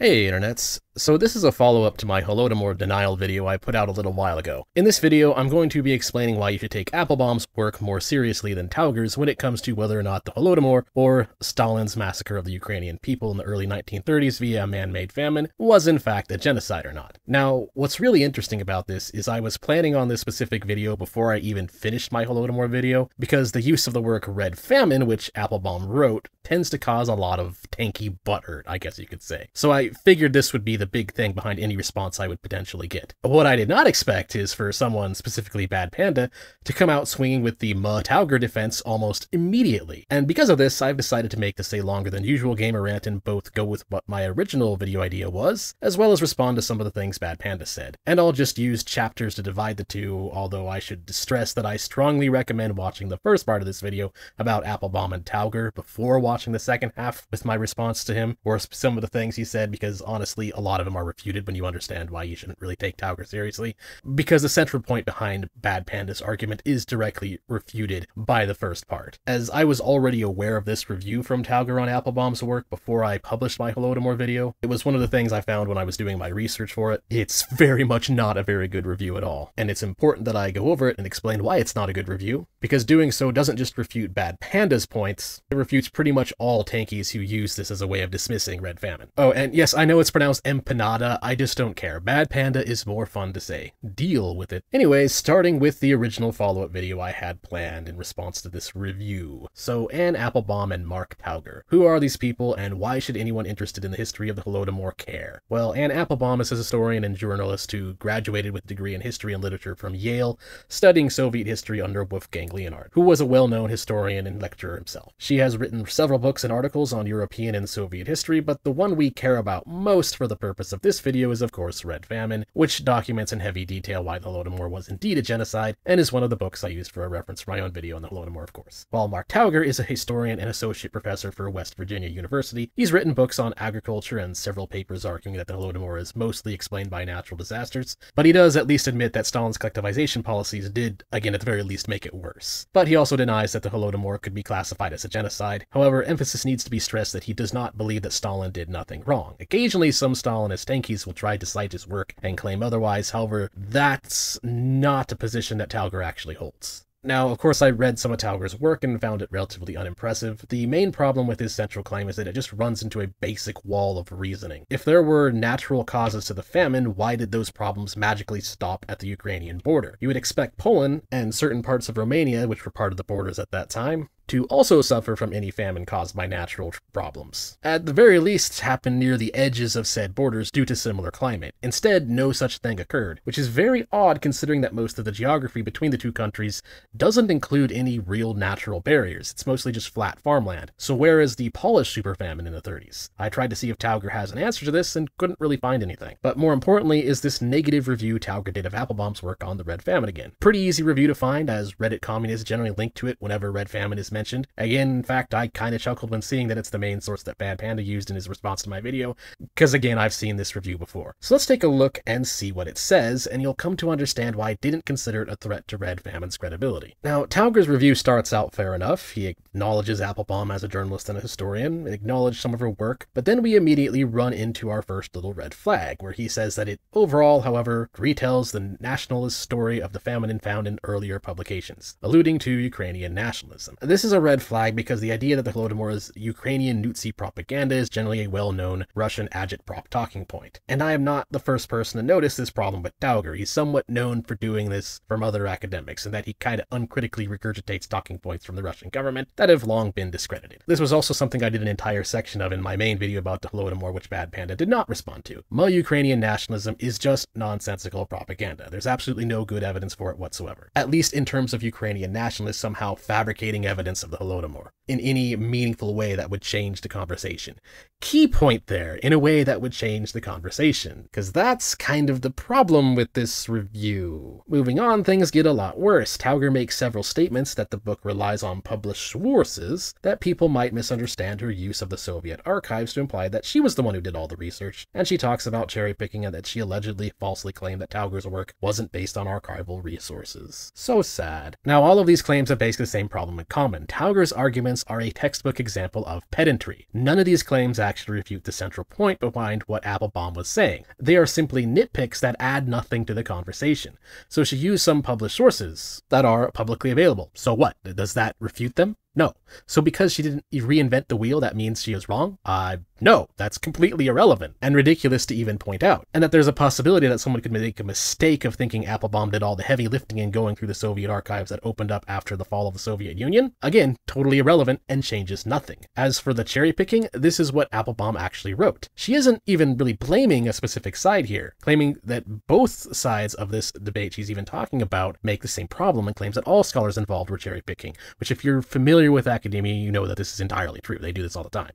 Hey internets, so this is a follow-up to my Holodomor denial video I put out a little while ago. In this video, I'm going to be explaining why you should take Applebaum's work more seriously than Tauger's when it comes to whether or not the Holodomor, or Stalin's massacre of the Ukrainian people in the early 1930s via a man-made famine, was in fact a genocide or not. Now, what's really interesting about this is I was planning on this specific video before I even finished my Holodomor video, because the use of the work Red Famine, which Applebaum wrote, tends to cause a lot of tanky butthurt, I guess you could say. So I figured this would be the big thing behind any response I would potentially get. What I did not expect is for someone, specifically Bad Panda, to come out swinging with the Mark Tauger defense almost immediately. And because of this, I've decided to make this a longer than usual gamer rant and both go with what my original video idea was, as well as respond to some of the things Bad Panda said. And I'll just use chapters to divide the two, although I should stress that I strongly recommend watching the first part of this video about Applebaum and Tauger before watching the second half with my response to him, or some of the things he said, because honestly, a lot of them are refuted when you understand why you shouldn't really take Tauger seriously. Because the central point behind Bad Panda's argument is directly refuted by the first part. As I was already aware of this review from Tauger on Applebaum's work before I published my Holodomor video, it was one of the things I found when I was doing my research for it. It's very much not a very good review at all, and it's important that I go over it and explain why it's not a good review, because doing so doesn't just refute Bad Panda's points, it refutes pretty much all tankies who use this as a way of dismissing Red Famine. Oh, and yes, I know it's pronounced empanada, I just don't care. Bad Panda is more fun to say. Deal with it. Anyways, starting with the original follow-up video I had planned in response to this review. So, Anne Applebaum and Mark Tauger. Who are these people, and why should anyone interested in the history of the Holodomor care? Well, Anne Applebaum is a historian and journalist who graduated with a degree in history and literature from Yale, studying Soviet history under Wolfgang Leonhard, who was a well-known historian and lecturer himself. She has written several books and articles on European and Soviet history, but the one we care about most for the purpose of this video is of course Red Famine, which documents in heavy detail why the Holodomor was indeed a genocide, and is one of the books I used for a reference for my own video on the Holodomor of course. While Mark Tauger is a historian and associate professor for West Virginia University, he's written books on agriculture and several papers arguing that the Holodomor is mostly explained by natural disasters, but he does at least admit that Stalin's collectivization policies did, again at the very least, make it worse. But he also denies that the Holodomor could be classified as a genocide. However, emphasis needs to be stressed that he does not believe that Stalin did nothing wrong. Occasionally, some Stalinist tankies will try to cite his work and claim otherwise, however, that's not a position that Tauger actually holds. Now, of course, I read some of Tauger's work and found it relatively unimpressive. The main problem with his central claim is that it just runs into a basic wall of reasoning. If there were natural causes to the famine, why did those problems magically stop at the Ukrainian border? You would expect Poland and certain parts of Romania, which were part of the borders at that time, to also suffer from any famine caused by natural problems. At the very least, happen near the edges of said borders due to similar climate. Instead, no such thing occurred, which is very odd considering that most of the geography between the two countries doesn't include any real natural barriers. It's mostly just flat farmland. So where is the Polish super famine in the 30s? I tried to see if Tauger has an answer to this and couldn't really find anything. But more importantly is this negative review Tauger did of Applebaum's work on the Red Famine again. Pretty easy review to find as Reddit communists generally link to it whenever Red Famine is mentioned mentioned. Again, in fact, I kind of chuckled when seeing that it's the main source that Bad Panda used in his response to my video, because again, I've seen this review before. So let's take a look and see what it says, and you'll come to understand why I didn't consider it a threat to Red Famine's credibility. Now, Tauger's review starts out fair enough. He acknowledges Applebaum as a journalist and a historian, and acknowledges some of her work, but then we immediately run into our first little red flag, where he says that it overall, however, retells the nationalist story of the famine found in earlier publications, alluding to Ukrainian nationalism. This is is a red flag because the idea that the Holodomor is Ukrainian Nazi propaganda is generally a well-known Russian agitprop talking point. And I am not the first person to notice this problem with Tauger. He's somewhat known for doing this from other academics, and that he kind of uncritically regurgitates talking points from the Russian government that have long been discredited. This was also something I did an entire section of in my main video about the Holodomor, which Bad Panda did not respond to. My Ukrainian nationalism is just nonsensical propaganda. There's absolutely no good evidence for it whatsoever. At least in terms of Ukrainian nationalists somehow fabricating evidence of the Holodomor in any meaningful way that would change the conversation. Key point there, in a way that would change the conversation, because that's kind of the problem with this review. Moving on, things get a lot worse. Tauger makes several statements that the book relies on published sources that people might misunderstand her use of the Soviet archives to imply that she was the one who did all the research, and she talks about cherry picking and that she allegedly falsely claimed that Tauger's work wasn't based on archival resources. So sad. Now, all of these claims have basically the same problem in common. Tauger's arguments are a textbook example of pedantry. None of these claims actually refute the central point behind what Applebaum was saying. They are simply nitpicks that add nothing to the conversation. So she used some published sources that are publicly available. So what? Does that refute them? No. So because she didn't reinvent the wheel, that means she is wrong? Uh, no, that's completely irrelevant and ridiculous to even point out. And that there's a possibility that someone could make a mistake of thinking Applebaum did all the heavy lifting and going through the Soviet archives that opened up after the fall of the Soviet Union. Again, totally irrelevant and changes nothing. As for the cherry picking, this is what Applebaum actually wrote. She isn't even really blaming a specific side here, claiming that both sides of this debate she's even talking about make the same problem and claims that all scholars involved were cherry picking, which if you're familiar with academia, you know that this is entirely true. They do this all the time.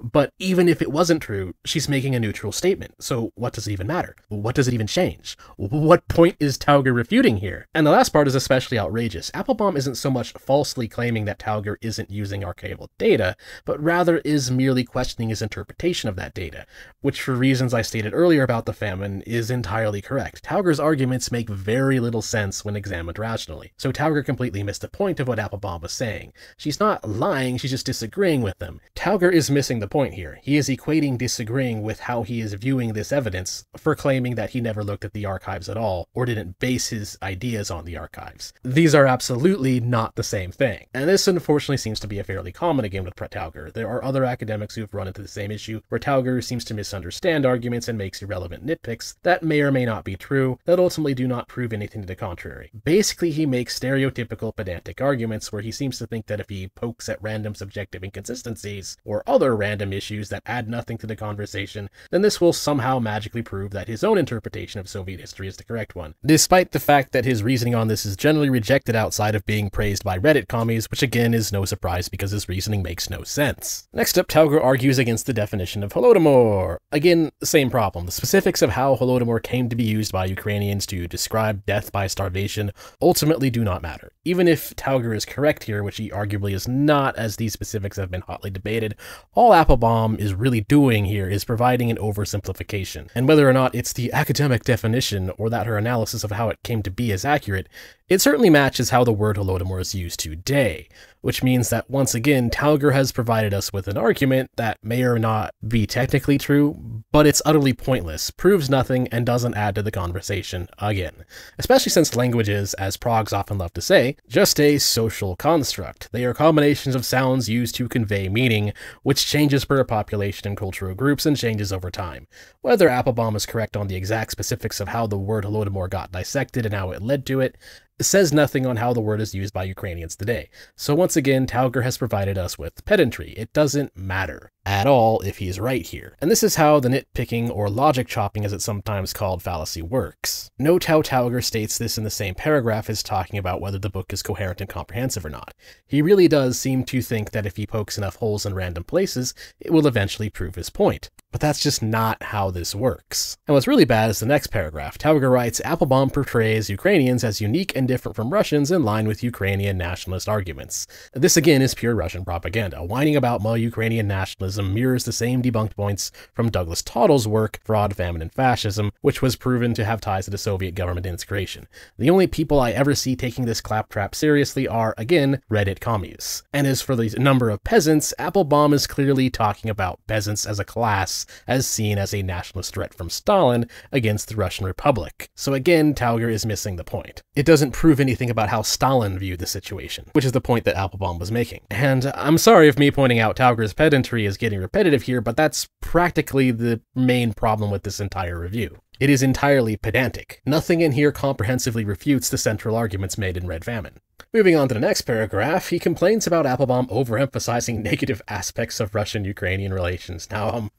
But even if it wasn't true, she's making a neutral statement. So what does it even matter? What does it even change? What point is Tauger refuting here? And the last part is especially outrageous. Applebaum isn't so much falsely claiming that Tauger isn't using archival data, but rather is merely questioning his interpretation of that data, which for reasons I stated earlier about the famine is entirely correct. Tauger's arguments make very little sense when examined rationally. So Tauger completely missed the point of what Applebaum was saying. She's not lying, she's just disagreeing with them. Tauger is missing the point here. He is equating disagreeing with how he is viewing this evidence for claiming that he never looked at the archives at all or didn't base his ideas on the archives. These are absolutely not the same thing. And this unfortunately seems to be a fairly common again with Tauger. There are other academics who've run into the same issue where Tauger seems to misunderstand arguments and makes irrelevant nitpicks that may or may not be true that ultimately do not prove anything to the contrary. Basically, he makes stereotypical pedantic arguments where he seems to think that if he pokes at random subjective inconsistencies or other random issues that add nothing to the conversation, then this will somehow magically prove that his own interpretation of Soviet history is the correct one, despite the fact that his reasoning on this is generally rejected outside of being praised by Reddit commies, which again is no surprise because his reasoning makes no sense. Next up, Tauger argues against the definition of Holodomor. Again, same problem. The specifics of how Holodomor came to be used by Ukrainians to describe death by starvation ultimately do not matter. Even if Tauger is correct here, which he arguably is not as these specifics have been hotly debated, all Applebaum is really doing here is providing an oversimplification. And whether or not it's the academic definition or that her analysis of how it came to be is accurate, it certainly matches how the word Holodomor is used today, which means that once again, Tauger has provided us with an argument that may or not be technically true, but it's utterly pointless, proves nothing, and doesn't add to the conversation again. Especially since languages, as progs often love to say, just a social construct. They are combinations of sounds used to convey meaning, which changes per population and cultural groups and changes over time. Whether Applebaum is correct on the exact specifics of how the word Holodomor got dissected and how it led to it, says nothing on how the word is used by Ukrainians today. So once again, Tauger has provided us with pedantry. It doesn't matter at all if he's right here. And this is how the nitpicking or logic chopping as it's sometimes called fallacy works. Note how Tauger states this in the same paragraph as talking about whether the book is coherent and comprehensive or not. He really does seem to think that if he pokes enough holes in random places, it will eventually prove his point. But that's just not how this works. And what's really bad is the next paragraph. Tauger writes, Applebaum portrays Ukrainians as unique and different from Russians in line with Ukrainian nationalist arguments. This again is pure Russian propaganda, whining about my Ukrainian nationalism mirrors the same debunked points from Douglas Tottle's work, Fraud, Famine, and Fascism, which was proven to have ties to the Soviet government in its creation. The only people I ever see taking this claptrap seriously are, again, Reddit commies. And as for the number of peasants, Applebaum is clearly talking about peasants as a class as seen as a nationalist threat from Stalin against the Russian Republic. So again, Tauger is missing the point. It doesn't prove anything about how Stalin viewed the situation, which is the point that Applebaum was making. And I'm sorry if me pointing out Tauger's pedantry is getting repetitive here, but that's practically the main problem with this entire review. It is entirely pedantic. Nothing in here comprehensively refutes the central arguments made in Red Famine. Moving on to the next paragraph, he complains about Applebaum overemphasizing negative aspects of Russian-Ukrainian relations. Now, um,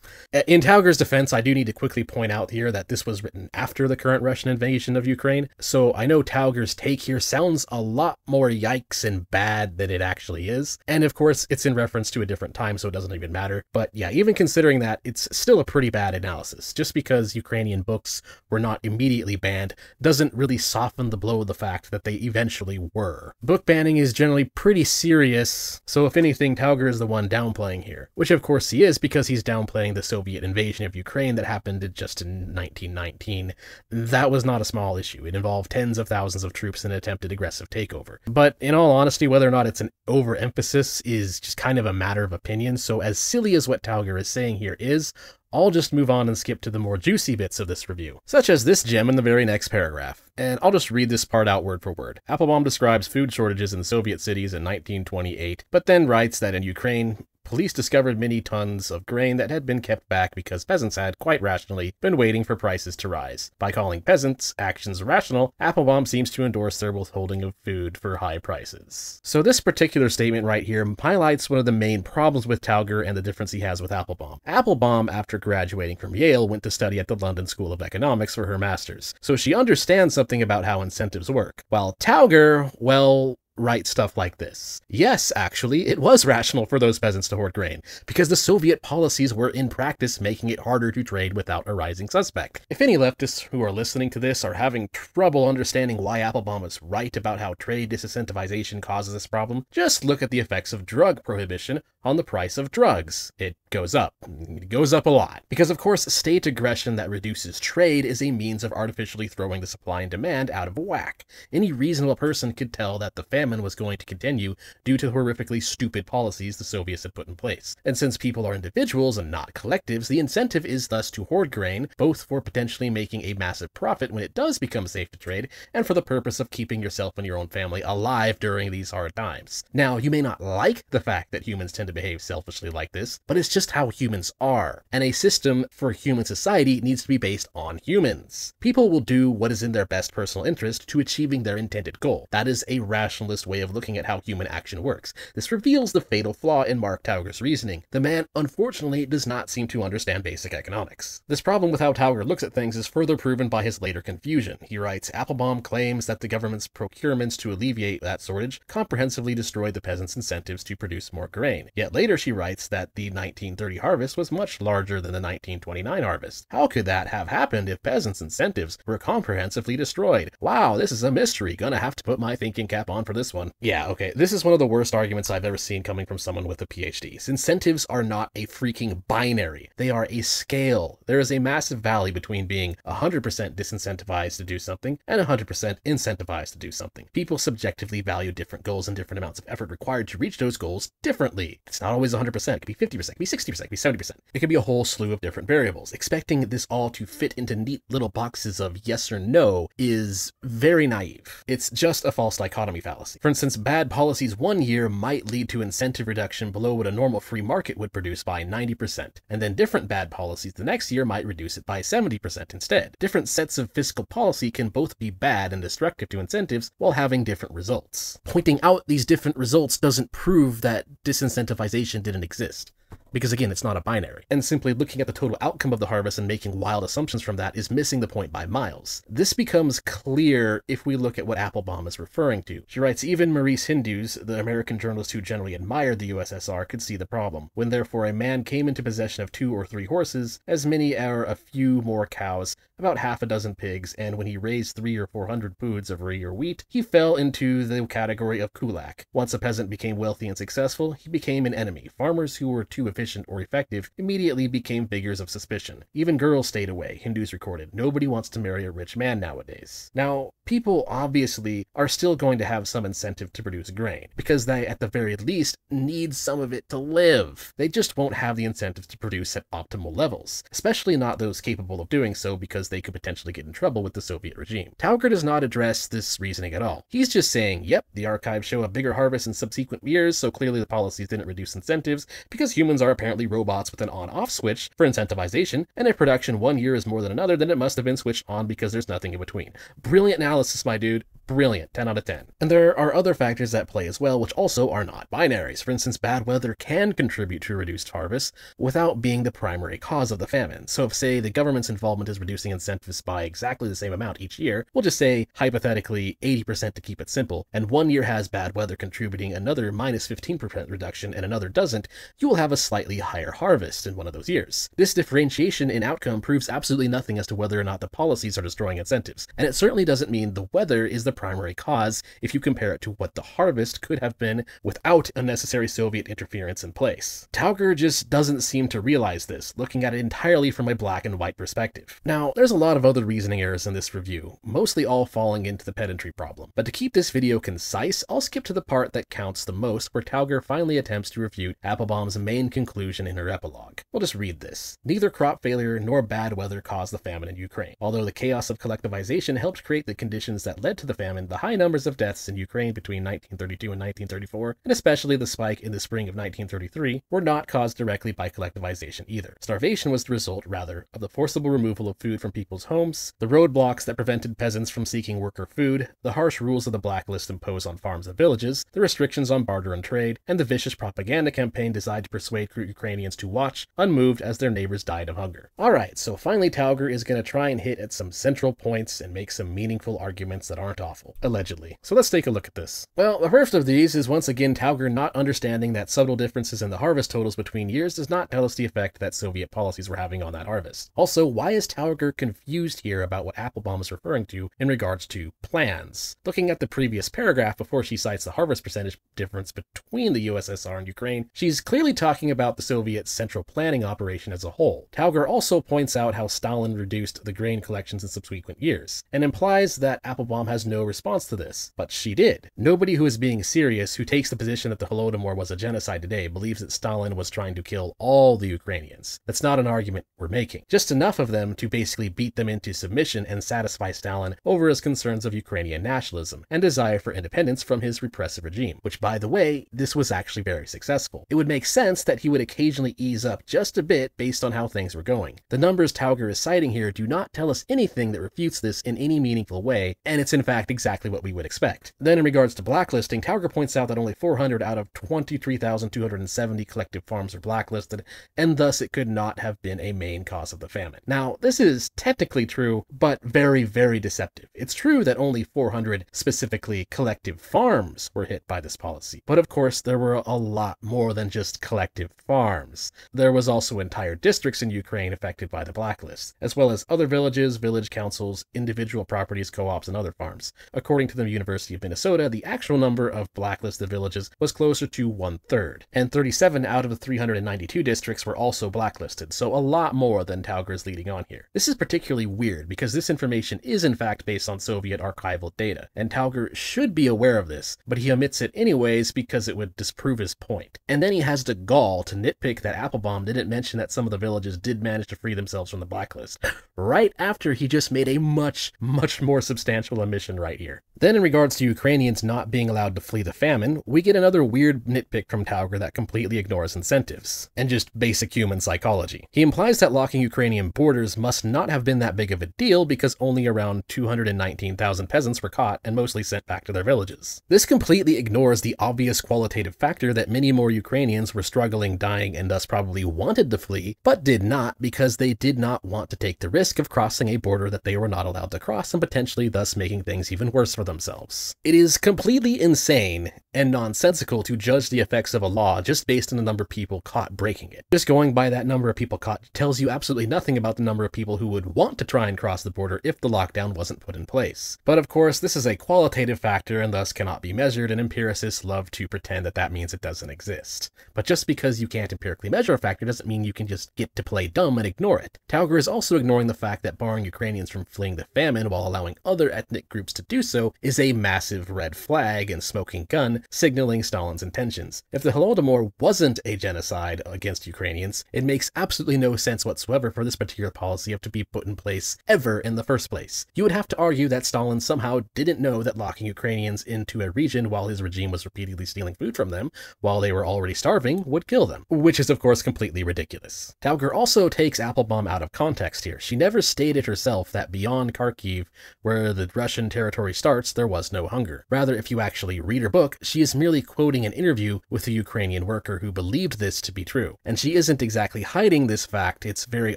in Tauger's defense, I do need to quickly point out here that this was written after the current Russian invasion of Ukraine, so I know Tauger's take here sounds a lot more yikes and bad than it actually is. And of course, it's in reference to a different time, so it doesn't even matter. But yeah, even considering that, it's still a pretty bad analysis. Just because Ukrainian books were not immediately banned doesn't really soften the blow of the fact that they eventually were. Book banning is generally pretty serious, so if anything, Tauger is the one downplaying here. Which of course he is because he's downplaying the Soviet invasion of Ukraine that happened just in 1919. That was not a small issue. It involved tens of thousands of troops in an attempted aggressive takeover. But in all honesty, whether or not it's an overemphasis is just kind of a matter of opinion, so as silly as what Tauger is saying here is, I'll just move on and skip to the more juicy bits of this review, such as this gem in the very next paragraph. And I'll just read this part out word for word. Applebaum describes food shortages in Soviet cities in 1928, but then writes that in Ukraine, police discovered many tons of grain that had been kept back because peasants had, quite rationally, been waiting for prices to rise. By calling peasants' actions rational, Applebaum seems to endorse their withholding of food for high prices. So this particular statement right here highlights one of the main problems with Tauger and the difference he has with Applebaum. Applebaum, after graduating from Yale, went to study at the London School of Economics for her master's, so she understands something about how incentives work. While Tauger, well, write stuff like this. Yes, actually, it was rational for those peasants to hoard grain, because the Soviet policies were in practice making it harder to trade without a rising suspect. If any leftists who are listening to this are having trouble understanding why Applebaum is right about how trade disincentivization causes this problem, just look at the effects of drug prohibition on the price of drugs. It goes up. It goes up a lot. Because of course, state aggression that reduces trade is a means of artificially throwing the supply and demand out of whack. Any reasonable person could tell that the famine was going to continue due to horrifically stupid policies the Soviets had put in place. And since people are individuals and not collectives, the incentive is thus to hoard grain, both for potentially making a massive profit when it does become safe to trade, and for the purpose of keeping yourself and your own family alive during these hard times. Now, you may not like the fact that humans tend to behave selfishly like this, but it's just how humans are. And a system for human society needs to be based on humans. People will do what is in their best personal interest to achieving their intended goal. That is a rationalist way of looking at how human action works. This reveals the fatal flaw in Mark Tauger's reasoning. The man, unfortunately, does not seem to understand basic economics. This problem with how Tauger looks at things is further proven by his later confusion. He writes, Applebaum claims that the government's procurements to alleviate that shortage comprehensively destroyed the peasants' incentives to produce more grain. Yet Yet later she writes that the 1930 harvest was much larger than the 1929 harvest. How could that have happened if peasants' incentives were comprehensively destroyed? Wow, this is a mystery. Gonna have to put my thinking cap on for this one. Yeah, okay, this is one of the worst arguments I've ever seen coming from someone with a PhD. Incentives are not a freaking binary. They are a scale. There is a massive valley between being 100% disincentivized to do something and 100% incentivized to do something. People subjectively value different goals and different amounts of effort required to reach those goals differently. It's not always 100%. It could be 50%, it could be 60%, it could be 70%. It could be a whole slew of different variables. Expecting this all to fit into neat little boxes of yes or no is very naive. It's just a false dichotomy fallacy. For instance, bad policies one year might lead to incentive reduction below what a normal free market would produce by 90%, and then different bad policies the next year might reduce it by 70% instead. Different sets of fiscal policy can both be bad and destructive to incentives while having different results. Pointing out these different results doesn't prove that disincentivization didn't exist because again, it's not a binary. And simply looking at the total outcome of the harvest and making wild assumptions from that is missing the point by miles. This becomes clear if we look at what Applebaum is referring to. She writes, even Maurice Hindus, the American journalist who generally admired the USSR, could see the problem. When therefore a man came into possession of two or three horses, as many are a few more cows, about half a dozen pigs, and when he raised three or four hundred poods of rye or wheat, he fell into the category of kulak. Once a peasant became wealthy and successful, he became an enemy. Farmers who were too efficient efficient or effective immediately became figures of suspicion. Even girls stayed away, Hindus recorded. Nobody wants to marry a rich man nowadays. Now, people obviously are still going to have some incentive to produce grain, because they, at the very least, need some of it to live. They just won't have the incentive to produce at optimal levels, especially not those capable of doing so because they could potentially get in trouble with the Soviet regime. Tauger does not address this reasoning at all. He's just saying, yep, the archives show a bigger harvest in subsequent years, so clearly the policies didn't reduce incentives because humans are apparently robots with an on-off switch for incentivization, and if production one year is more than another, then it must have been switched on because there's nothing in between. Brilliant analysis, my dude. Brilliant, 10 out of 10. And there are other factors at play as well, which also are not binaries. For instance, bad weather can contribute to reduced harvests without being the primary cause of the famine. So if, say, the government's involvement is reducing incentives by exactly the same amount each year, we'll just say, hypothetically, 80% to keep it simple, and one year has bad weather contributing another minus 15% reduction and another doesn't, you will have a slightly higher harvest in one of those years. This differentiation in outcome proves absolutely nothing as to whether or not the policies are destroying incentives, and it certainly doesn't mean Ukraine, the weather is the primary cause if you compare it to what the harvest could have been without unnecessary Soviet interference in place. Tauger just doesn't seem to realize this, looking at it entirely from a black and white perspective. Now, there's a lot of other reasoning errors in this review, mostly all falling into the pedantry problem. But to keep this video concise, I'll skip to the part that counts the most, where Tauger finally attempts to refute Applebaum's main conclusion in her epilogue. We'll just read this. Neither crop failure nor bad weather caused the famine in Ukraine. Although the chaos of collectivization helped create the conditions that led to the famine, the high numbers of deaths in Ukraine between 1932 and 1934, and especially the spike in the spring of 1933, were not caused directly by collectivization either. Starvation was the result, rather, of the forcible removal of food from people's homes, the roadblocks that prevented peasants from seeking work or food, the harsh rules of the blacklist imposed on farms and villages, the restrictions on barter and trade, and the vicious propaganda campaign designed to persuade Ukrainians to watch, unmoved as their neighbors died of hunger. Alright, so finally Tauger is going to try and hit at some central points and make some meaningful arguments that aren't awful, allegedly. So let's take a look at this. Well, the first of these is once again Tauger not understanding that subtle differences in the harvest totals between years does not tell us the effect that Soviet policies were having on that harvest. Also, why is Tauger confused here about what Applebaum is referring to in regards to plans? Looking at the previous paragraph before she cites the harvest percentage difference between the USSR and Ukraine, she's clearly talking about the Soviet central planning operation as a whole. Tauger also points out how Stalin reduced the grain collections in subsequent years, and implies that Applebaum has no response to this, but she did. Nobody who is being serious, who takes the position that the Holodomor was a genocide today, believes that Stalin was trying to kill all the Ukrainians. That's not an argument we're making. Just enough of them to basically beat them into submission and satisfy Stalin over his concerns of Ukrainian nationalism and desire for independence from his repressive regime, which by the way, this was actually very successful. It would make sense that he would occasionally ease up just a bit based on how things were going. The numbers Tauger is citing here do not tell us anything that refutes this in any meaningful way, and it's in fact exactly what we would expect. Then in regards to blacklisting, Tauger points out that only 400 out of 23,270 collective farms are blacklisted, and thus it could not have been a main cause of the famine. Now, this is technically true, but very, very deceptive. It's true that only 400 specifically collective farms were hit by this policy, but of course there were a lot more than just collective farms. There was also entire districts in Ukraine affected by the blacklist, as well as other villages, village councils, individual properties, co-ops, and other farms. According to the University of Minnesota, the actual number of blacklisted villages was closer to one-third, and 37 out of the 392 districts were also blacklisted, so a lot more than Tauger is leading on here. This is particularly weird because this information is in fact based on Soviet archival data, and Tauger should be aware of this, but he omits it anyways because it would disprove his point. And then he has the gall to nitpick that Applebaum didn't mention that some of the villages did manage to free themselves from the blacklist, right after he just made a much, much more substantial omission right here. Then in regards to Ukrainians not being allowed to flee the famine, we get another weird nitpick from Tauger that completely ignores incentives, and just basic human psychology. He implies that locking Ukrainian borders must not have been that big of a deal because only around 219,000 peasants were caught and mostly sent back to their villages. This completely ignores the obvious qualitative factor that many more Ukrainians were struggling, dying, and thus probably wanted to flee, but did not because they did not want to take the risk of crossing a border that they were not allowed to cross and potentially thus making things even worse for themselves. It is completely insane and nonsensical to judge the effects of a law just based on the number of people caught breaking it. Just going by that number of people caught tells you absolutely nothing about the number of people who would want to try and cross the border if the lockdown wasn't put in place. But of course, this is a qualitative factor and thus cannot be measured, and empiricists love to pretend that that means it doesn't exist. But just because you can't empirically measure a factor doesn't mean you can just get to play dumb and ignore it. Tauger is also ignoring the fact that barring Ukrainians from fleeing the famine while allowing other ethnic groups to do so is a massive red flag and smoking gun signaling Stalin's intentions. If the Holodomor wasn't a genocide against Ukrainians, it makes absolutely no sense whatsoever for this particular policy to be put in place ever in the first place. You would have to argue that Stalin somehow didn't know that locking Ukrainians into a region while his regime was repeatedly stealing food from them, while they were already starving, would kill them, which is of course completely ridiculous. Tauger also takes Applebaum out of context here. She never stated herself that beyond Kharkiv, where the Russian territory starts, there was no hunger. Rather, if you actually read her book, she is merely quoting an interview with a Ukrainian worker who believed this to be true. And she isn't exactly hiding this fact, it's very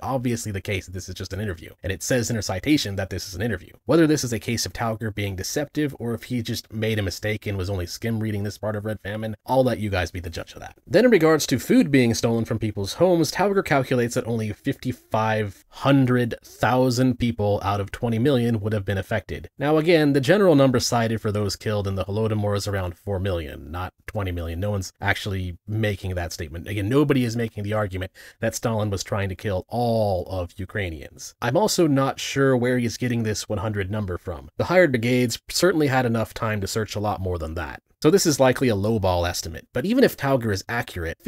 obviously the case that this is just an interview. And it says in her citation that this is an interview. Whether this is a case of Tauger being deceptive or if he just made a mistake and was only skim reading this part of Red Famine, I'll let you guys be the judge of that. Then in regards to food being stolen from people's homes, Tauger calculates that only 5,500,000 people out of 20 million would have been affected. Now again, the general number cited for those killed in the Holodomor is around 4 million, not 20 million. No one's actually making that statement. Again, nobody is making the argument that Stalin was trying to kill all of Ukrainians. I'm also not sure where he's getting this 100 number from. The hired brigades certainly had enough time to search a lot more than that. So this is likely a lowball estimate, but even if Tauger is accurate,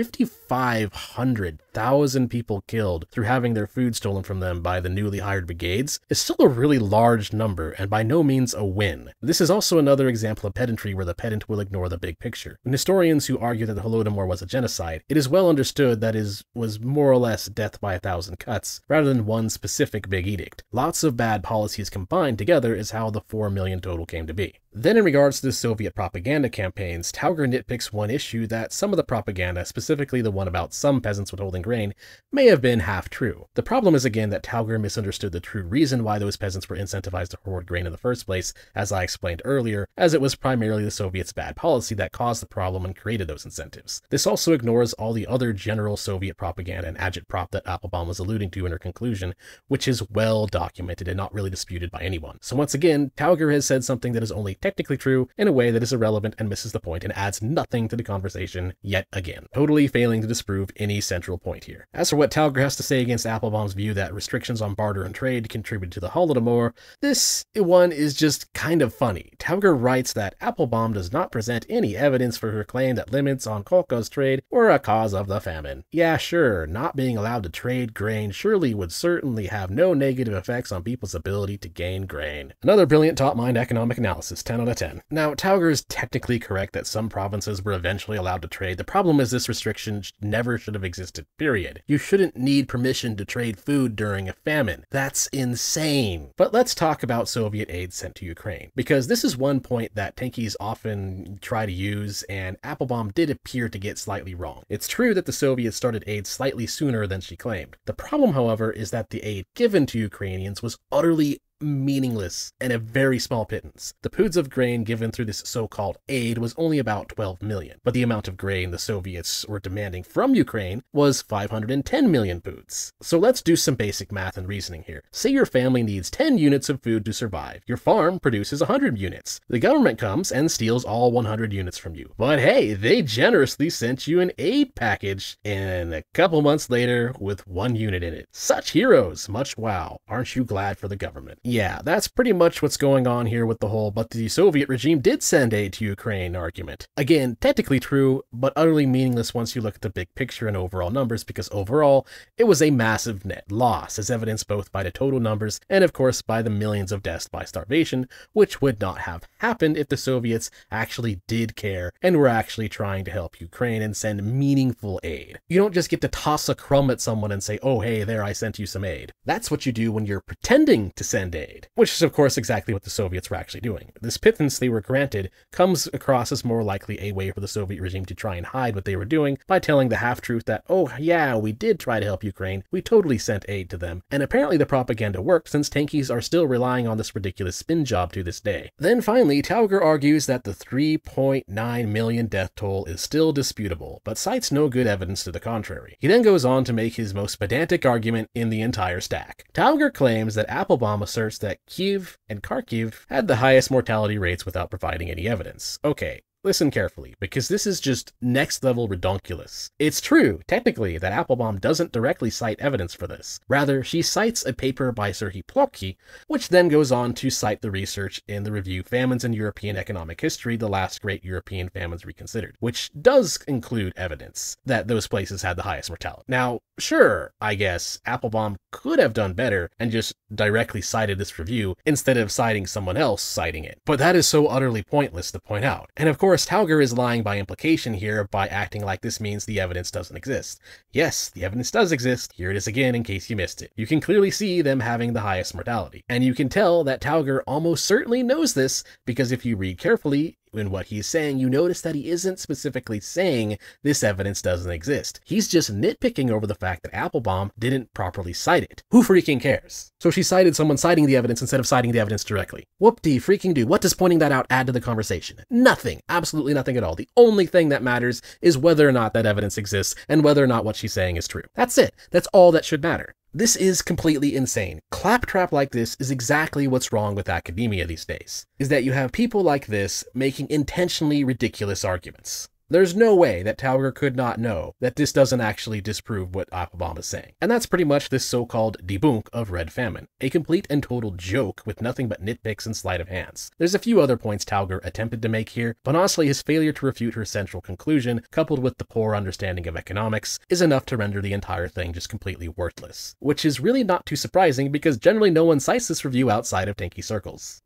5,500,000 people killed through having their food stolen from them by the newly hired brigades is still a really large number and by no means a win. This is also another example of pedantry where the pedant will ignore the big picture. When historians who argue that the Holodomor was a genocide, it is well understood that it was more or less death by a thousand cuts, rather than one specific big edict. Lots of bad policies combined together is how the 4 million total came to be. Then in regards to the Soviet propaganda campaigns, Tauger nitpicks one issue that some of the propaganda, specifically the one about some peasants withholding grain, may have been half true. The problem is again that Tauger misunderstood the true reason why those peasants were incentivized to hoard grain in the first place, as I explained earlier, as it was primarily the Soviets' bad policy that caused the problem and created those incentives. This also ignores all the other general Soviet propaganda and agitprop that Applebaum was alluding to in her conclusion, which is well documented and not really disputed by anyone. So once again, Tauger has said something that is only technically true in a way that is irrelevant and misses the point and adds nothing to the conversation yet again, totally failing to disprove any central point here. As for what Tauger has to say against Applebaum's view that restrictions on barter and trade contributed to the Holodomor, this one is just kind of funny. Tauger writes that Applebaum does not present any evidence for her claim that limits on kolkhoz trade were a cause of the famine. Yeah, sure, not being allowed to trade grain surely would certainly have no negative effects on people's ability to gain grain. Another brilliant top mind economic analysis, 10 out of 10. Now, Tauger is technically correct that some provinces were eventually allowed to trade. The problem is this restriction never should have existed, period. You shouldn't need permission to trade food during a famine. That's insane. But let's talk about Soviet aid sent to Ukraine, because this is one point that tankies often try to use, and Applebaum did appear to get slightly wrong. It's true that the Soviets started aid slightly sooner than she claimed. The problem, however, is that the aid given to Ukrainians was utterly meaningless and a very small pittance. The poods of grain given through this so-called aid was only about 12 million, but the amount of grain the Soviets were demanding from Ukraine was 510 million poods. So let's do some basic math and reasoning here. Say your family needs 10 units of food to survive. Your farm produces 100 units. The government comes and steals all 100 units from you. But hey, they generously sent you an aid package and a couple months later with one unit in it. Such heroes, much wow. Aren't you glad for the government? Yeah, that's pretty much what's going on here with the whole, but the Soviet regime did send aid to Ukraine argument. Again, technically true, but utterly meaningless once you look at the big picture and overall numbers, because overall, it was a massive net loss, as evidenced both by the total numbers and, of course, by the millions of deaths by starvation, which would not have happened if the Soviets actually did care and were actually trying to help Ukraine and send meaningful aid. You don't just get to toss a crumb at someone and say, oh, hey, there, I sent you some aid. That's what you do when you're pretending to send aid aid, which is of course exactly what the Soviets were actually doing. This pittance they were granted comes across as more likely a way for the Soviet regime to try and hide what they were doing by telling the half-truth that, oh yeah, we did try to help Ukraine, we totally sent aid to them, and apparently the propaganda worked since tankies are still relying on this ridiculous spin job to this day. Then finally, Tauger argues that the 3.9 million death toll is still disputable, but cites no good evidence to the contrary. He then goes on to make his most pedantic argument in the entire stack. Tauger claims that Applebaum asserts that Kiev and Kharkiv had the highest mortality rates without providing any evidence. Okay, Listen carefully, because this is just next level redonkulous. It's true, technically, that Applebaum doesn't directly cite evidence for this. Rather, she cites a paper by Serhiy Plokhy, which then goes on to cite the research in the review Famines in European Economic History, the last great European famines reconsidered, which does include evidence that those places had the highest mortality. Now, sure, I guess Applebaum could have done better and just directly cited this review instead of citing someone else citing it, but that is so utterly pointless to point out. And of course, course, Tauger is lying by implication here by acting like this means the evidence doesn't exist. Yes, the evidence does exist. Here it is again in case you missed it. You can clearly see them having the highest mortality. And you can tell that Tauger almost certainly knows this because if you read carefully, in what he's saying, you notice that he isn't specifically saying this evidence doesn't exist. He's just nitpicking over the fact that Applebaum didn't properly cite it. Who freaking cares? So she cited someone citing the evidence instead of citing the evidence directly. Whoop-de freaking do. What does pointing that out add to the conversation? Nothing. Absolutely nothing at all. The only thing that matters is whether or not that evidence exists and whether or not what she's saying is true. That's it. That's all that should matter. This is completely insane. Claptrap like this is exactly what's wrong with academia these days, is that you have people like this making intentionally ridiculous arguments. There's no way that Tauger could not know that this doesn't actually disprove what Applebaum is saying. And that's pretty much this so-called debunk of Red Famine, a complete and total joke with nothing but nitpicks and sleight of hands. There's a few other points Tauger attempted to make here, but honestly his failure to refute her central conclusion, coupled with the poor understanding of economics, is enough to render the entire thing just completely worthless. Which is really not too surprising because generally no one cites this review outside of Tanky circles.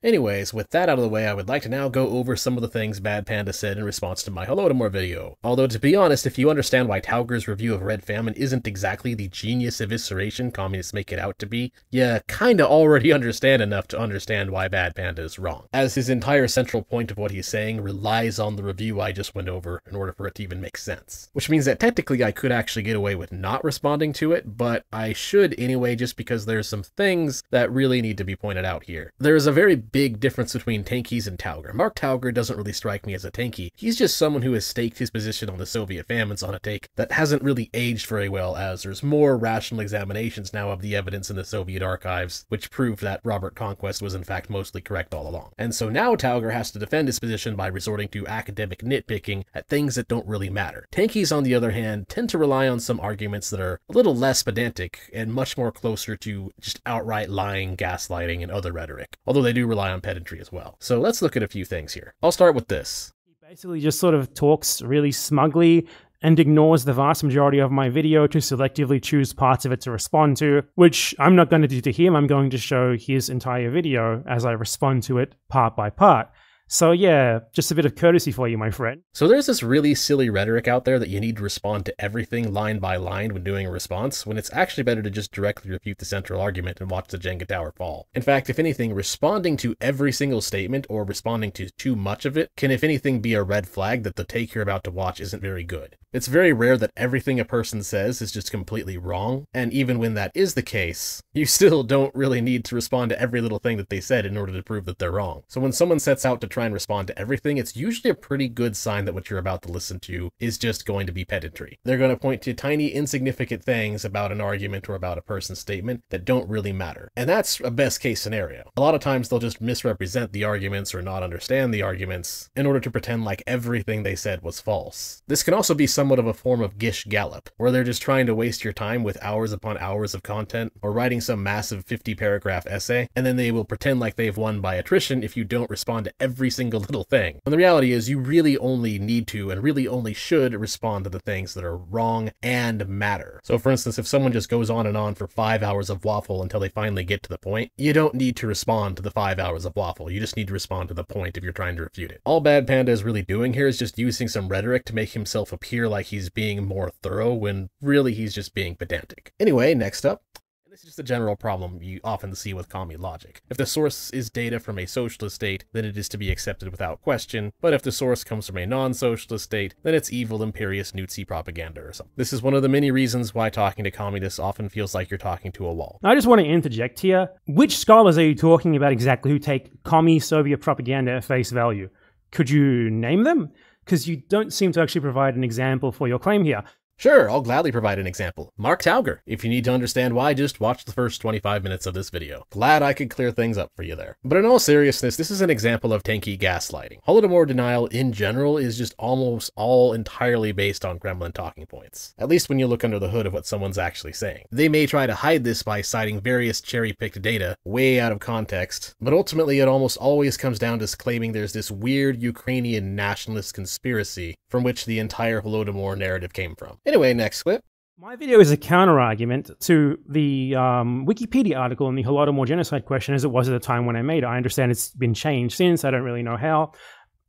Anyways, with that out of the way, I would like to now go over some of the things Bad Panda said in response to my Holodomor video. Although, to be honest, if you understand why Tauger's review of Red Famine isn't exactly the genius evisceration communists make it out to be, you kinda already understand enough to understand why Bad Panda is wrong, as his entire central point of what he's saying relies on the review I just went over in order for it to even make sense. Which means that technically I could actually get away with not responding to it, but I should anyway just because there's some things that really need to be pointed out here. There is a very big difference between tankies and Tauger. Mark Tauger doesn't really strike me as a tanky. He's just someone who has staked his position on the Soviet famines on a take that hasn't really aged very well as there's more rational examinations now of the evidence in the Soviet archives, which prove that Robert Conquest was in fact mostly correct all along. And so now Tauger has to defend his position by resorting to academic nitpicking at things that don't really matter. Tankies, on the other hand, tend to rely on some arguments that are a little less pedantic and much more closer to just outright lying, gaslighting, and other rhetoric, although they do rely rely on pedantry as well. So let's look at a few things here. I'll start with this. He basically just sort of talks really smugly and ignores the vast majority of my video to selectively choose parts of it to respond to, which I'm not going to do to him. I'm going to show his entire video as I respond to it part by part. So yeah, just a bit of courtesy for you, my friend. So there's this really silly rhetoric out there that you need to respond to everything line by line when doing a response, when it's actually better to just directly refute the central argument and watch the Jenga tower fall. In fact, if anything, responding to every single statement or responding to too much of it can, if anything, be a red flag that the take you're about to watch isn't very good. It's very rare that everything a person says is just completely wrong, and even when that is the case, you still don't really need to respond to every little thing that they said in order to prove that they're wrong. So when someone sets out to try and respond to everything, it's usually a pretty good sign that what you're about to listen to is just going to be pedantry. They're going to point to tiny insignificant things about an argument or about a person's statement that don't really matter. And that's a best case scenario. A lot of times they'll just misrepresent the arguments or not understand the arguments in order to pretend like everything they said was false. This can also be somewhat of a form of Gish Gallop, where they're just trying to waste your time with hours upon hours of content or writing some massive 50 paragraph essay, and then they will pretend like they've won by attrition if you don't respond to every single little thing. When the reality is you really only need to and really only should respond to the things that are wrong and matter. So for instance, if someone just goes on and on for five hours of waffle until they finally get to the point, you don't need to respond to the five hours of waffle. You just need to respond to the point if you're trying to refute it. All Bad Panda is really doing here is just using some rhetoric to make himself appear like he's being more thorough when really he's just being pedantic. Anyway, next up, this is just a general problem you often see with commie logic. If the source is data from a socialist state, then it is to be accepted without question, but if the source comes from a non-socialist state, then it's evil, imperious, Nazi propaganda or something. This is one of the many reasons why talking to communists often feels like you're talking to a wall. I just want to interject here. Which scholars are you talking about exactly who take commie Soviet propaganda at face value? Could you name them? Because you don't seem to actually provide an example for your claim here. Sure, I'll gladly provide an example. Mark Tauger. If you need to understand why, just watch the first 25 minutes of this video. Glad I could clear things up for you there. But in all seriousness, this is an example of tanky gaslighting. Holodomor denial in general is just almost all entirely based on Kremlin talking points. At least when you look under the hood of what someone's actually saying. They may try to hide this by citing various cherry-picked data way out of context, but ultimately it almost always comes down to claiming there's this weird Ukrainian nationalist conspiracy from which the entire Holodomor narrative came from. Anyway, next clip. My video is a counter argument to the um, Wikipedia article on the Holodomor genocide question as it was at the time when I made it. I understand it's been changed since. I don't really know how.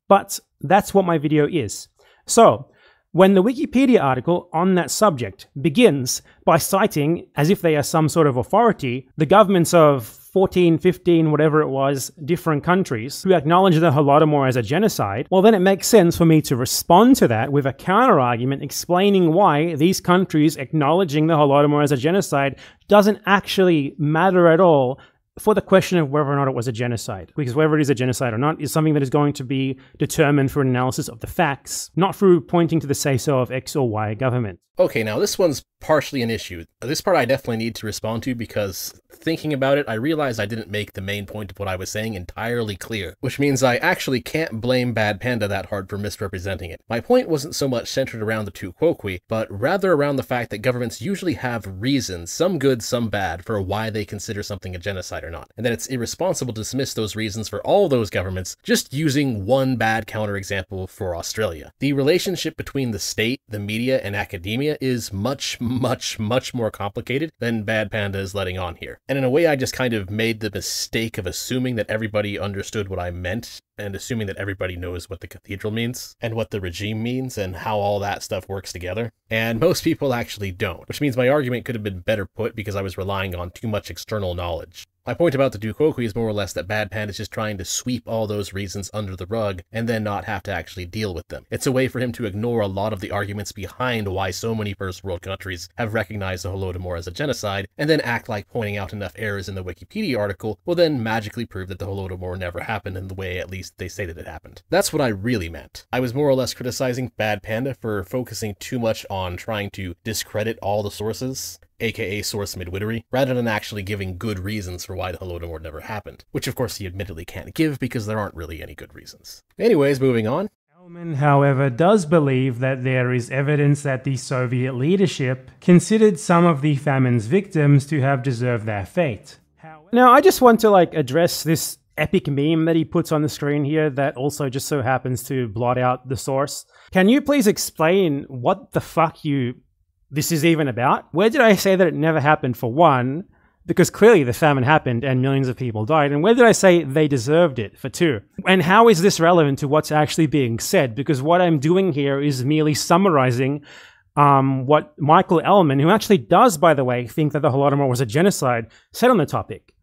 But that's what my video is. So, when the Wikipedia article on that subject begins by citing, as if they are some sort of authority, the governments of 14, 15, whatever it was, different countries who acknowledge the Holodomor as a genocide, well, then it makes sense for me to respond to that with a counter argument explaining why these countries acknowledging the Holodomor as a genocide doesn't actually matter at all for the question of whether or not it was a genocide. Because whether it is a genocide or not is something that is going to be determined through an analysis of the facts, not through pointing to the say so of X or Y government. Okay, now this one's partially an issue. This part I definitely need to respond to because thinking about it, I realized I didn't make the main point of what I was saying entirely clear, which means I actually can't blame Bad Panda that hard for misrepresenting it. My point wasn't so much centered around the Tu Quoque, but rather around the fact that governments usually have reasons, some good, some bad, for why they consider something a genocide or not, and that it's irresponsible to dismiss those reasons for all those governments just using one bad counterexample for Australia. The relationship between the state, the media, and academia is much, much, much more complicated than Bad Panda is letting on here. And in a way, I just kind of made the mistake of assuming that everybody understood what I meant and assuming that everybody knows what the cathedral means and what the regime means and how all that stuff works together. And most people actually don't, which means my argument could have been better put because I was relying on too much external knowledge. My point about the Quoque is more or less that Bad Panda is just trying to sweep all those reasons under the rug and then not have to actually deal with them. It's a way for him to ignore a lot of the arguments behind why so many first world countries have recognized the Holodomor as a genocide, and then act like pointing out enough errors in the Wikipedia article will then magically prove that the Holodomor never happened in the way at least they say that it happened. That's what I really meant. I was more or less criticizing Bad Panda for focusing too much on trying to discredit all the sources aka source midwittery, rather than actually giving good reasons for why the Holodomor never happened, which of course he admittedly can't give because there aren't really any good reasons. Anyways, moving on. Ellman, however, does believe that there is evidence that the Soviet leadership considered some of the famine's victims to have deserved their fate. Now, I just want to like address this epic meme that he puts on the screen here that also just so happens to blot out the source. Can you please explain what the fuck you this is even about. Where did I say that it never happened for one? Because clearly the famine happened and millions of people died. And where did I say they deserved it for two? And how is this relevant to what's actually being said? Because what I'm doing here is merely summarizing um, what Michael Ellman, who actually does, by the way, think that the Holodomor was a genocide, said on the topic.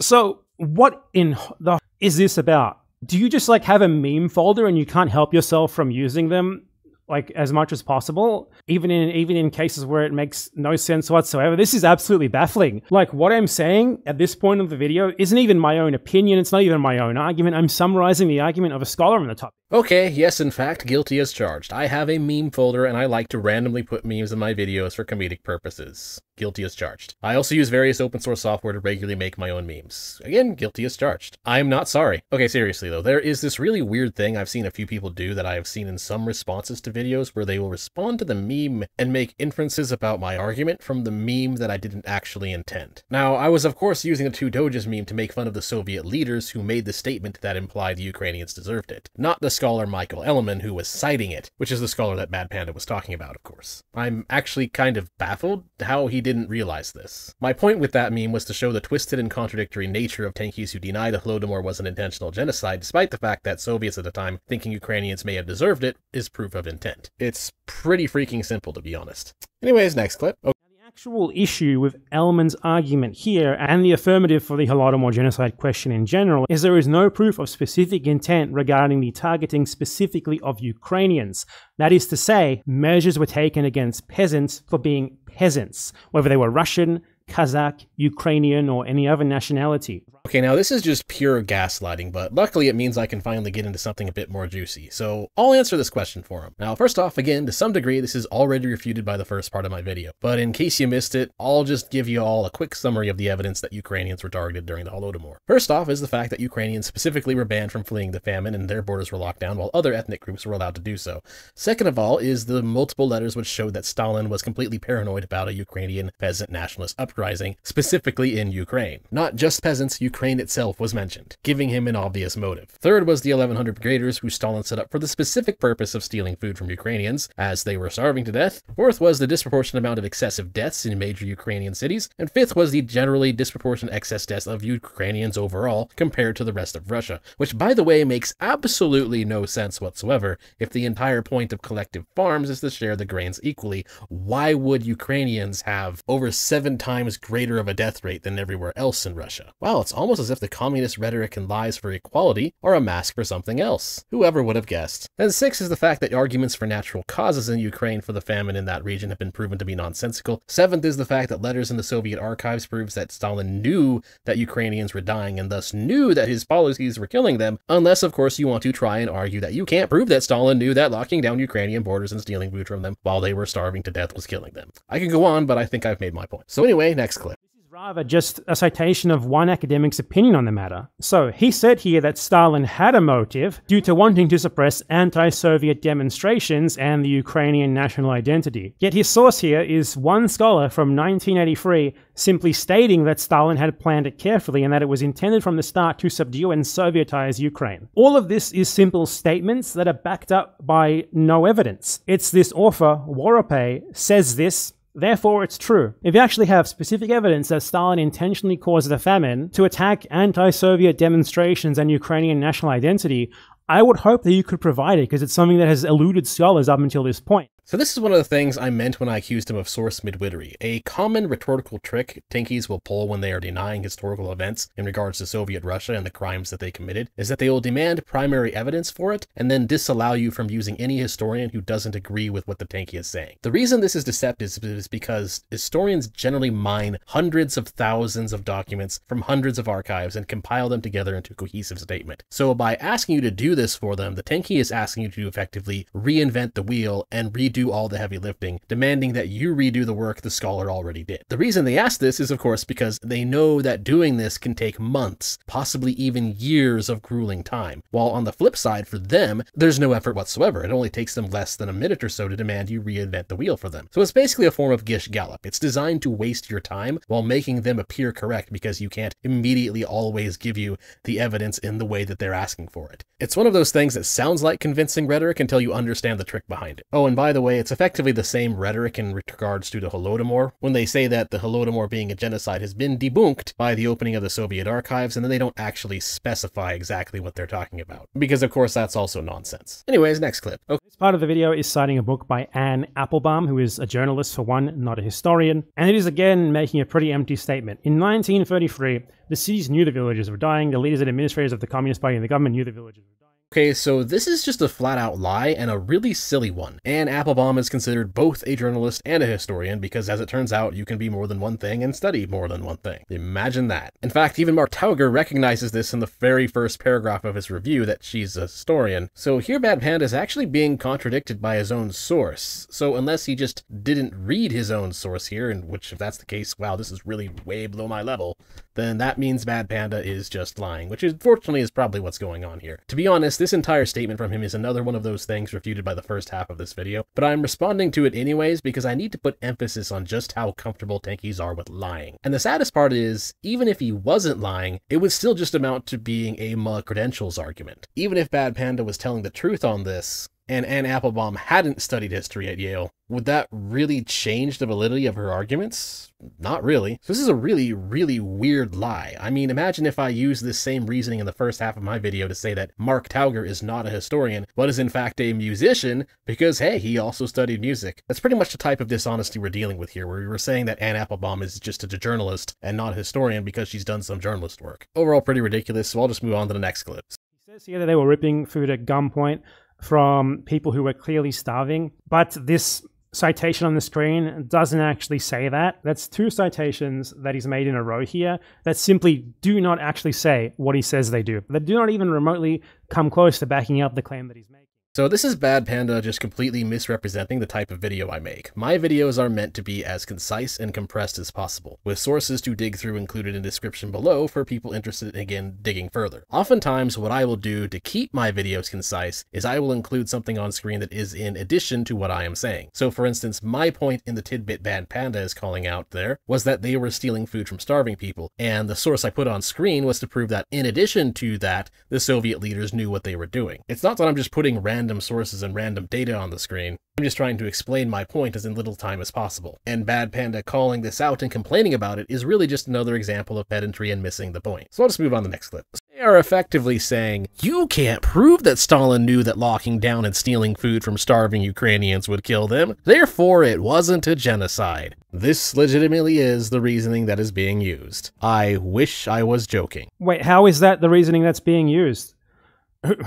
So, what in the is this about? Do you just like have a meme folder and you can't help yourself from using them? Like as much as possible, even in even in cases where it makes no sense whatsoever. This is absolutely baffling. Like what I'm saying at this point of the video isn't even my own opinion. It's not even my own argument. I'm summarizing the argument of a scholar on the topic. Okay, yes, in fact, guilty as charged. I have a meme folder and I like to randomly put memes in my videos for comedic purposes. Guilty as charged. I also use various open source software to regularly make my own memes. Again, guilty as charged. I'm not sorry. Okay, seriously though, there is this really weird thing I've seen a few people do that I have seen in some responses to videos where they will respond to the meme and make inferences about my argument from the meme that I didn't actually intend. Now, I was of course using the two Doges meme to make fun of the Soviet leaders who made the statement that implied the Ukrainians deserved it, not the scholar Michael Ellman who was citing it, which is the scholar that Bad Panda was talking about, of course. I'm actually kind of baffled how he didn't realize this. My point with that meme was to show the twisted and contradictory nature of tankies who deny the Holodomor was an intentional genocide, despite the fact that Soviets at the time thinking Ukrainians may have deserved it is proof of intent. It's pretty freaking simple, to be honest. Anyways, next clip. Okay actual issue with Ellman's argument here and the affirmative for the Holodomor genocide question in general is there is no proof of specific intent regarding the targeting specifically of Ukrainians. That is to say, measures were taken against peasants for being peasants, whether they were Russian, Kazakh, Ukrainian, or any other nationality. Okay, now this is just pure gaslighting, but luckily it means I can finally get into something a bit more juicy, so I'll answer this question for him. Now, first off, again, to some degree, this is already refuted by the first part of my video, but in case you missed it, I'll just give you all a quick summary of the evidence that Ukrainians were targeted during the Holodomor. First off is the fact that Ukrainians specifically were banned from fleeing the famine and their borders were locked down while other ethnic groups were allowed to do so. Second of all is the multiple letters which showed that Stalin was completely paranoid about a Ukrainian peasant nationalist uprising uprising, specifically in Ukraine. Not just peasants, Ukraine itself was mentioned, giving him an obvious motive. Third was the 1100 graders who Stalin set up for the specific purpose of stealing food from Ukrainians, as they were starving to death. Fourth was the disproportionate amount of excessive deaths in major Ukrainian cities. And fifth was the generally disproportionate excess deaths of Ukrainians overall compared to the rest of Russia, which by the way makes absolutely no sense whatsoever. If the entire point of collective farms is to share the grains equally, why would Ukrainians have over seven times greater of a death rate than everywhere else in Russia? Wow, it's almost as if the communist rhetoric and lies for equality are a mask for something else. Whoever would have guessed. And six is the fact that arguments for natural causes in Ukraine for the famine in that region have been proven to be nonsensical. Seventh is the fact that letters in the Soviet archives proves that Stalin knew that Ukrainians were dying and thus knew that his policies were killing them, unless of course you want to try and argue that you can't prove that Stalin knew that locking down Ukrainian borders and stealing food from them while they were starving to death was killing them. I can go on, but I think I've made my point. So anyway, next clip This is rather just a citation of one academic's opinion on the matter. So, he said here that Stalin had a motive due to wanting to suppress anti Soviet demonstrations and the Ukrainian national identity. Yet his source here is one scholar from 1983 simply stating that Stalin had planned it carefully and that it was intended from the start to subdue and Sovietize Ukraine. All of this is simple statements that are backed up by no evidence. It's this author, Woropay, says this Therefore, it's true. If you actually have specific evidence that Stalin intentionally caused the famine to attack anti Soviet demonstrations and Ukrainian national identity, I would hope that you could provide it because it's something that has eluded scholars up until this point. So this is one of the things I meant when I accused him of source midwittery. A common rhetorical trick Tankies will pull when they are denying historical events in regards to Soviet Russia and the crimes that they committed is that they will demand primary evidence for it and then disallow you from using any historian who doesn't agree with what the Tanky is saying. The reason this is deceptive is because historians generally mine hundreds of thousands of documents from hundreds of archives and compile them together into a cohesive statement. So by asking you to do this for them, the Tanky is asking you to effectively reinvent the wheel and redo do all the heavy lifting, demanding that you redo the work the scholar already did. The reason they ask this is, of course, because they know that doing this can take months, possibly even years of grueling time. While on the flip side, for them, there's no effort whatsoever. It only takes them less than a minute or so to demand you reinvent the wheel for them. So it's basically a form of Gish Gallop. It's designed to waste your time while making them appear correct because you can't immediately always give you the evidence in the way that they're asking for it. It's one of those things that sounds like convincing rhetoric until you understand the trick behind it. Oh, and by the way, it's effectively the same rhetoric in regards to the Holodomor, when they say that the Holodomor being a genocide has been debunked by the opening of the Soviet archives, and then they don't actually specify exactly what they're talking about. Because, of course, that's also nonsense. Anyways, next clip. Okay. This part of the video is citing a book by Anne Applebaum, who is a journalist for one, not a historian, and it is again making a pretty empty statement. In 1933, the cities knew the villagers were dying, the leaders and administrators of the Communist Party and the government knew the villagers were. Okay, so this is just a flat out lie and a really silly one. Anne Applebaum is considered both a journalist and a historian because, as it turns out, you can be more than one thing and study more than one thing. Imagine that. In fact, even Mark Tauger recognizes this in the very first paragraph of his review that she's a historian. So here Bad Panda is actually being contradicted by his own source. So unless he just didn't read his own source here, and which if that's the case, wow, this is really way below my level, then that means Bad Panda is just lying, which unfortunately is probably what's going on here. To be honest, this entire statement from him is another one of those things refuted by the first half of this video, but I'm responding to it anyways because I need to put emphasis on just how comfortable tankies are with lying. And the saddest part is, even if he wasn't lying, it would still just amount to being a ma credentials argument. Even if Bad Panda was telling the truth on this, and Anne Applebaum hadn't studied history at Yale, would that really change the validity of her arguments? Not really. So this is a really, really weird lie. I mean, imagine if I used this same reasoning in the first half of my video to say that Mark Tauger is not a historian, but is in fact a musician, because hey, he also studied music. That's pretty much the type of dishonesty we're dealing with here, where we were saying that Anne Applebaum is just a journalist and not a historian because she's done some journalist work. Overall, pretty ridiculous, so I'll just move on to the next clip. He says here that they were ripping food at gunpoint from people who were clearly starving. But this citation on the screen doesn't actually say that. That's two citations that he's made in a row here that simply do not actually say what he says they do. They do not even remotely come close to backing up the claim that he's making. So this is Bad Panda just completely misrepresenting the type of video I make. My videos are meant to be as concise and compressed as possible, with sources to dig through included in the description below for people interested in again digging further. Oftentimes what I will do to keep my videos concise is I will include something on screen that is in addition to what I am saying. So for instance, my point in the tidbit Bad Panda is calling out there was that they were stealing food from starving people, and the source I put on screen was to prove that in addition to that, the Soviet leaders knew what they were doing. It's not that I'm just putting random random sources and random data on the screen. I'm just trying to explain my point as in little time as possible. And Bad Panda calling this out and complaining about it is really just another example of pedantry and missing the point. So I'll just move on to the next clip. They are effectively saying, you can't prove that Stalin knew that locking down and stealing food from starving Ukrainians would kill them, therefore it wasn't a genocide. This legitimately is the reasoning that is being used. I wish I was joking. Wait, how is that the reasoning that's being used?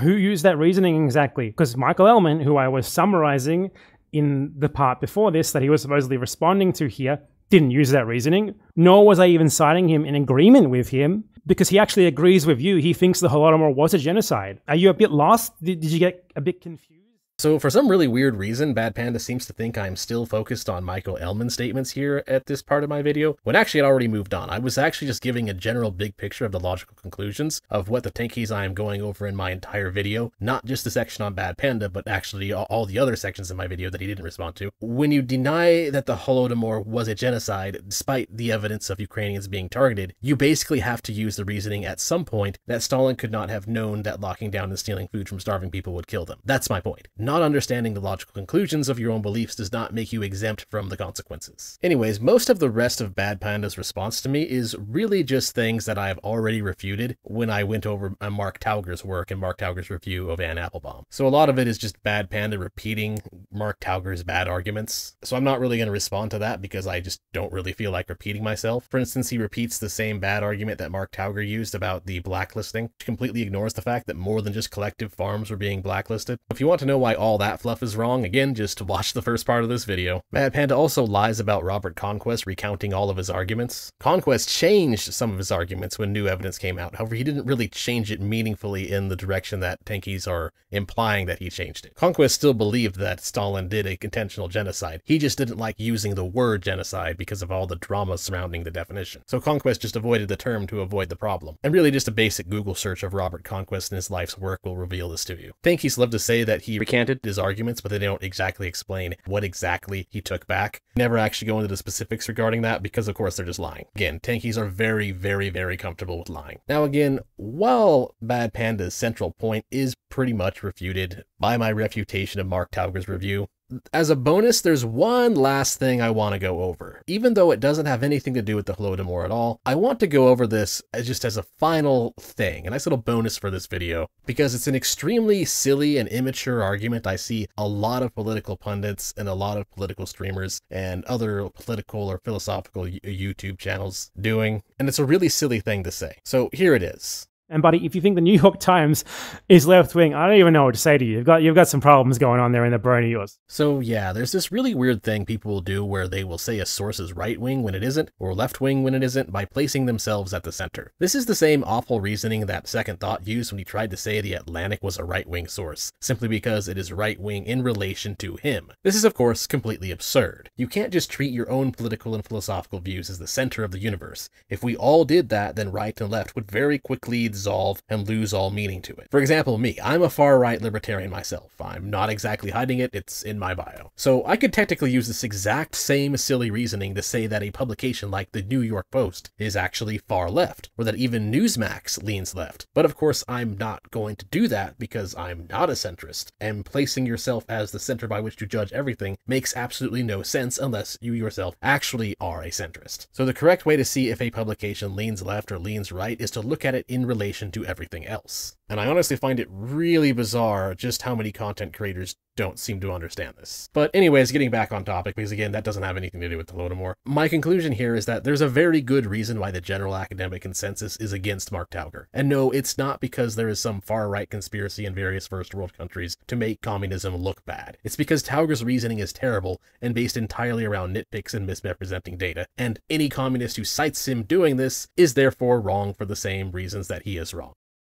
Who used that reasoning exactly? Because Michael Ellman, who I was summarizing in the part before this that he was supposedly responding to here, didn't use that reasoning, nor was I even citing him in agreement with him because he actually agrees with you. He thinks the Holodomor was a genocide. Are you a bit lost? Did, did you get a bit confused? So for some really weird reason, Bad Panda seems to think I'm still focused on Michael Ellman's statements here at this part of my video, when actually I'd already moved on. I was actually just giving a general big picture of the logical conclusions of what the tankies I am going over in my entire video, not just the section on Bad Panda, but actually all the other sections in my video that he didn't respond to. When you deny that the Holodomor was a genocide, despite the evidence of Ukrainians being targeted, you basically have to use the reasoning at some point that Stalin could not have known that locking down and stealing food from starving people would kill them. That's my point. Understanding the logical conclusions of your own beliefs does not make you exempt from the consequences. Anyways, most of the rest of Bad Panda's response to me is really just things that I have already refuted when I went over uh, Mark Tauger's work and Mark Tauger's review of Anne Applebaum. So a lot of it is just Bad Panda repeating Mark Tauger's bad arguments. So I'm not really going to respond to that because I just don't really feel like repeating myself. For instance, he repeats the same bad argument that Mark Tauger used about the blacklisting, which completely ignores the fact that more than just collective farms were being blacklisted. If you want to know why all that fluff is wrong, again, just to watch the first part of this video. Bad Panda also lies about Robert Conquest recounting all of his arguments. Conquest changed some of his arguments when new evidence came out. However, he didn't really change it meaningfully in the direction that Tankies are implying that he changed it. Conquest still believed that Stalin did a intentional genocide. He just didn't like using the word genocide because of all the drama surrounding the definition. So Conquest just avoided the term to avoid the problem. And really just a basic Google search of Robert Conquest and his life's work will reveal this to you. Tankies love to say that he recanted his arguments, but they don't exactly explain what exactly he took back. Never actually go into the specifics regarding that because, of course, they're just lying. Again, tankies are very, very, very comfortable with lying. Now, again, while Bad Panda's central point is pretty much refuted by my refutation of Mark Tauger's review, as a bonus, there's one last thing I want to go over. Even though it doesn't have anything to do with the Holodomor at all, I want to go over this just as a final thing, a nice little bonus for this video, because it's an extremely silly and immature argument I see a lot of political pundits and a lot of political streamers and other political or philosophical uh, YouTube channels doing, and it's a really silly thing to say. So here it is. And buddy, if you think the New York Times is left wing, I don't even know what to say to you. You've got you've got some problems going on there in the brain of yours. So yeah, there's this really weird thing people will do where they will say a source is right wing when it isn't, or left wing when it isn't, by placing themselves at the center. This is the same awful reasoning that Second Thought used when he tried to say the Atlantic was a right wing source, simply because it is right wing in relation to him. This is of course completely absurd. You can't just treat your own political and philosophical views as the center of the universe. If we all did that, then right and left would very quickly dissolve and lose all meaning to it. For example, me, I'm a far right libertarian myself. I'm not exactly hiding it, it's in my bio. So I could technically use this exact same silly reasoning to say that a publication like the New York Post is actually far left, or that even Newsmax leans left. But of course, I'm not going to do that because I'm not a centrist, and placing yourself as the center by which to judge everything makes absolutely no sense unless you yourself actually are a centrist. So the correct way to see if a publication leans left or leans right is to look at it in relation relation to everything else. And I honestly find it really bizarre just how many content creators don't seem to understand this. But anyways, getting back on topic, because again, that doesn't have anything to do with the Holodomor. My conclusion here is that there's a very good reason why the general academic consensus is against Mark Tauger. And no, it's not because there is some far-right conspiracy in various first world countries to make communism look bad. It's because Tauger's reasoning is terrible and based entirely around nitpicks and misrepresenting data, and any communist who cites him doing this is therefore wrong for the same reasons that he is wrong.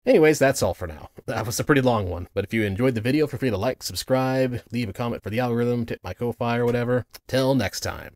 Anyways, that's all for now. That was a pretty long one, but if you enjoyed the video, feel free to like, subscribe, leave a comment for the algorithm, tip my Ko-Fi or whatever. Till next time.